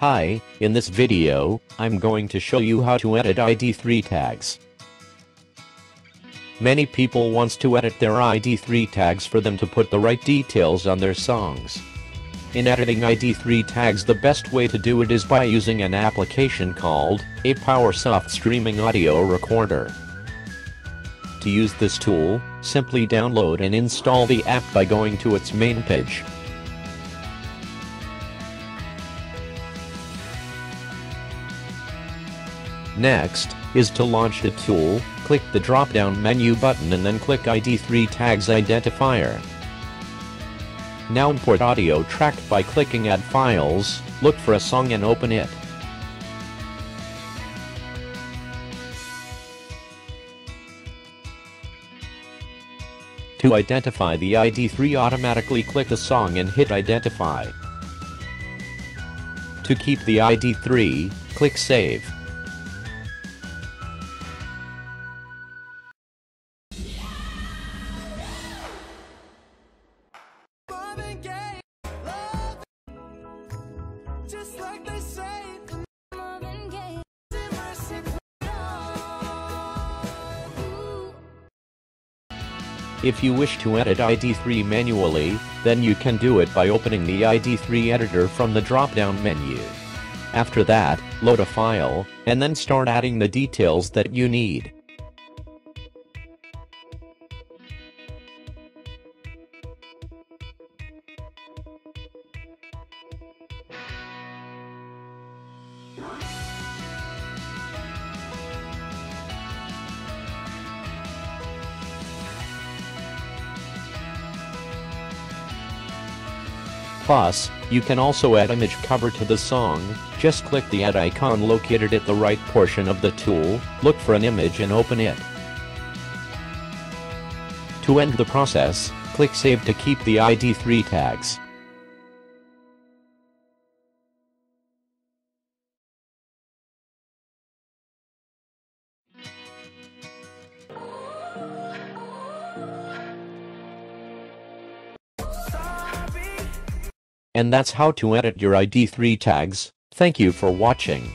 Hi, in this video, I'm going to show you how to edit ID3 tags. Many people wants to edit their ID3 tags for them to put the right details on their songs. In editing ID3 tags the best way to do it is by using an application called Apowersoft Streaming Audio Recorder. To use this tool, simply download and install the app by going to its main page. Next, is to launch the tool, click the drop-down menu button and then click ID3 Tags Identifier. Now import audio track by clicking Add Files, look for a song and open it. To identify the ID3 automatically click the song and hit Identify. To keep the ID3, click Save. If you wish to edit ID3 manually, then you can do it by opening the ID3 editor from the drop-down menu. After that, load a file, and then start adding the details that you need. Plus, you can also add image cover to the song, just click the add icon located at the right portion of the tool, look for an image and open it. To end the process, click Save to keep the ID3 tags. And that's how to edit your ID3 tags. Thank you for watching.